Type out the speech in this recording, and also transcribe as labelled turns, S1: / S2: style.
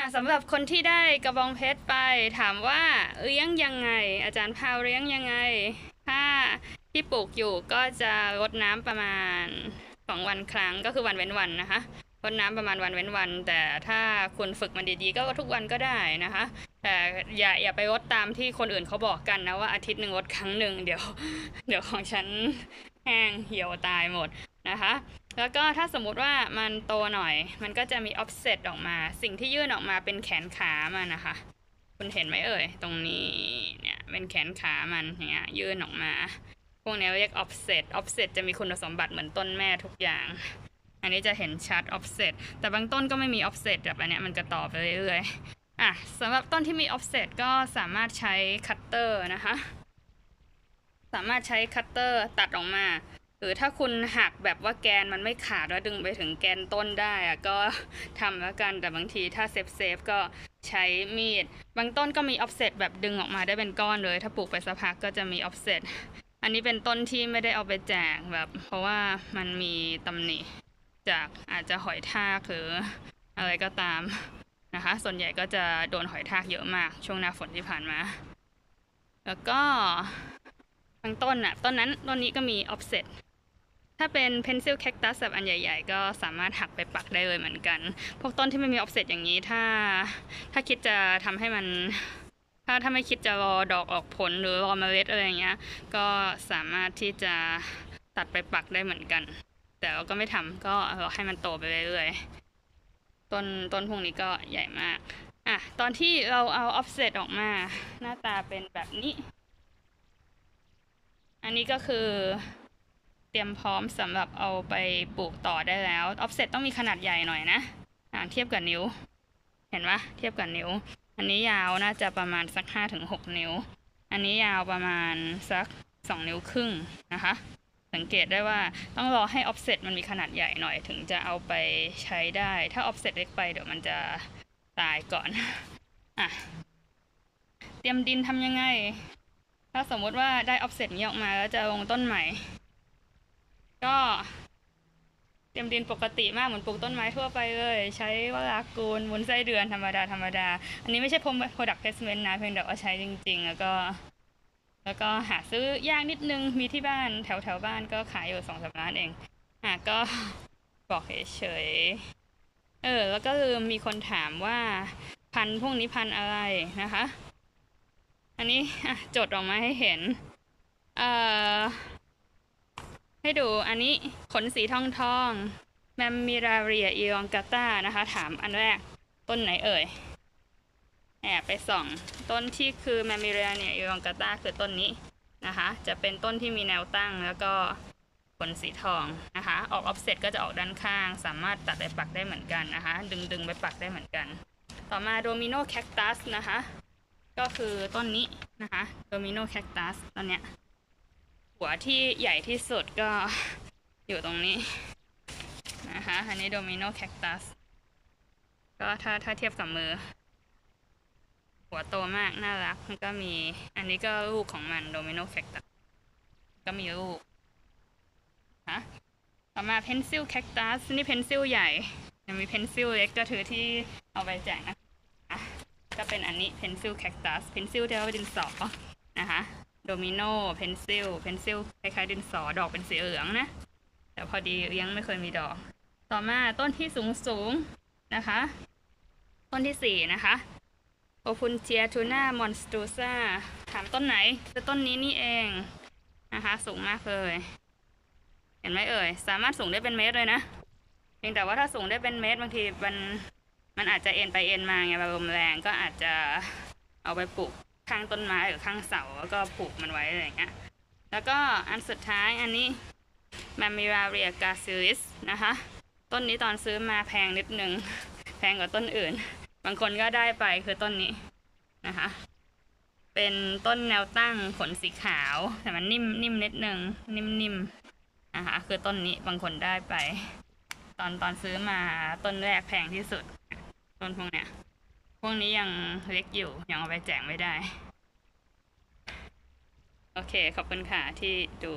S1: อะสำหรับคนที่ได้กระบองเพชรไป ถามว่าเลี้ยงยังไง อาจารย์พาวเลี้ยงยังไง ถ้าที่ปลูกอยู่ก็จะรดน้ำประมาณสองวันครั้งก็คือวันเว้นวันนะคะรดน้ำประมาณวันเว้นวัน แต่ถ้าคุณฝึกมันดีๆ ก็ทุกวันก็ได้นะคะ แต่อย่าอย่าไปรดตามที่คนอื่นเขาบอกกันนะว่าอาทิตย์หนึ่งรดครั้งหนึ่งเดี๋ยว เดี๋ยวของฉันแห้งเหี่ยวตายหมดนะคะ แล้วก็ถ้าสมมุติว่ามันโตหน่อย มันก็จะมี offset ออกมา สิ่งที่ยื่นออกมาเป็นแขนขามันนะคะ คุณเห็นไหมเอ่ย ตรงนี้เนี่ยเป็นแขนขามันอย่างเงี้ยยื่นออกมา พวกนี้เรียก offset offset จะมีคุณสมบัติเหมือนต้นแม่ทุกอย่าง อันนี้จะเห็นชัด offset แต่บางต้นก็ไม่มี offset แบบอันเนี้ยมันจะต่อไปเรื่อยๆอะสำหรับต้นที่มี offset ก็สามารถใช้คัตเตอร์นะคะ สามารถใช้คัตเตอร์ตัดออกมา หรือถ้าคุณหักแบบว่าแกนมันไม่ขาดแล้วดึงไปถึงแกนต้นได้อะก็ทำแล้วกันแต่บางทีถ้า safe safe ก็ใช้มีด บางต้นก็มี offset แบบดึงออกมาได้เป็นก้อนเลย ถ้าปลูกไปสักพักก็จะมี offset อันนี้เป็นต้นที่ไม่ได้เอาไปแจกแบบ เพราะว่ามันมีตำหนิจากอาจจะหอยทากหรืออะไรก็ตามนะคะ ส่วนใหญ่ก็จะโดนหอยทากเยอะมาก ช่วงหน้าฝนที่ผ่านมา แล้วก็บางต้นอะต้นนั้นต้นนี้ก็มี offset ถ้าเป็น pencil cactus แบบอันใหญ่ ๆ ก็สามารถหักไปปักได้เลยเหมือนกัน พวกต้นที่ไม่มี offset อย่างนี้ถ้า ถ้าคิดจะทำให้มัน ถ้าถ้าไม่คิดจะรอดอกออกผลหรือรอเมล็ดอะไรอย่างเงี้ย ก็สามารถที่จะตัดไปปักได้เหมือนกัน แต่เราก็ไม่ทำก็รอให้มันโตไปเรื่อยๆต้นต้นพวกนี้ก็ใหญ่มากอะตอนที่เราเอา offset ออกมา หน้าตาเป็นแบบนี้ อันนี้ก็คือ เตรียมพร้อมสำหรับเอาไปปลูกต่อได้แล้ว offset ต้องมีขนาดใหญ่หน่อยนะอ่าเทียบกับนิ้ว เห็นปะเทียบกับนิ้ว อันนี้ยาวน่าจะประมาณสักห้ถึงหนิ้ว อันนี้ยาวประมาณสักสองนิ้วครึ่งนะคะ สังเกตได้ว่าต้องรอให้ offset มันมีขนาดใหญ่หน่อยถึงจะเอาไปใช้ได้ ถ้า offset เล็กไปเดี๋ยวมันจะตายก่อนอะเตรียมดินทำยังไง ถ้าสมมติว่าได้ offset นี้ออกมาแล้วจะลงต้นใหม่ ก็เตรียมดินปกติมากเหมือนปลูกต้นไม้ทั่วไปเลย ใช้วรากูลวุ้นไส้เดือนธรรมดาธรรมดา อันนี้ไม่ใช่ product placement นะเพียงแต่ว่าใช้จริง ๆ แล้วก็ แล้วก็หาซื้อยากนิดนึงมีที่บ้านแถวแถวบ้านก็ขายอยู่สองสามร้านเองอะก็บอกเฉยๆเออ แล้วก็ลืมมีคนถามว่าพันพวกนี้พันอะไรนะคะ อันนี้จดออกมาให้เห็น เอ่อ ให้ดูอันนี้ขนสีทองทองแมมมิราเรียอีลองกาตานะคะ ถามอันแรกต้นไหนเอ่ย แอบไปส่อง ต้นที่คือแมมมิราเรียอีลองกาตาคือต้นนี้นะคะ จะเป็นต้นที่มีแนวตั้งแล้วก็ขนสีทองนะคะ ออกออฟเซตก็จะออกด้านข้าง สามารถตัดไปปักได้เหมือนกันนะคะ ดึงดึงไปปักได้เหมือนกัน ต่อมา domino cactus นะคะ ก็คือต้นนี้นะคะ domino cactus ต้นเนี้ย หัวที่ใหญ่ที่สุดก็อยู่ตรงนี้นะคะอันนี้ domino cactus ก็ถ้าถ้าเทียบกับมือ หัวโตมาก น่ารักมันก็มี อันนี้ก็ลูกของมัน domino cactus ก็มีลูกฮะต่อมา pencil cactus นี่ pencil ใหญ่ยังมี pencil เล็กก็คือที่เอาไปแจกนะก็เป็นอันนี้ pencil cactus pencil ที่เอาไปดินสอนะคะ domino pencil pencil คล้ายๆดินสอดอกเป็นสีเหลืองนะ แต่พอดีเลี้ยงไม่เคยมีดอก ต่อมาต้นที่สูงสูงนะคะ ต้นที่สี่นะคะโอพุนเจียทูน่ามอนสตูซาถามต้นไหนคือต้นนี้นี่เองนะคะ สูงมากเลยเห็นไหมเอ่ย สามารถสูงได้เป็นเมตรเลยนะเพียงแต่ว่าถ้าสูงได้เป็นเมตรบางทีมันมันอาจจะเอ็นไปเอ็นมาไงลมแรงก็อาจจะเอาไปปลูก ข้างต้นไม้หรือข้างเสาแล้วก็ผูกมันไว้อะไรอย่างเงี้ย แล้วก็อันสุดท้ายอันนี้ m a m i r a r i a g a c i l i s นะคะ ต้นนี้ตอนซื้อมาแพงนิดนึง แพงกว่าต้นอื่น บางคนก็ได้ไปคือต้นนี้นะคะ เป็นต้นแนวตั้งขนสีขาว แต่มันนิ่มนิ่มนิดนึง นิ่มนิ่มนะคะคือต้นนี้บางคนได้ไป ตอนตอนซื้อมาต้นแรกแพงที่สุด ต้นพวกเนี้ย พวกนี้ยังเล็กอยู่ ยังเอาไปแจกไม่ได้ โอเค ขอบคุณค่ะที่ดู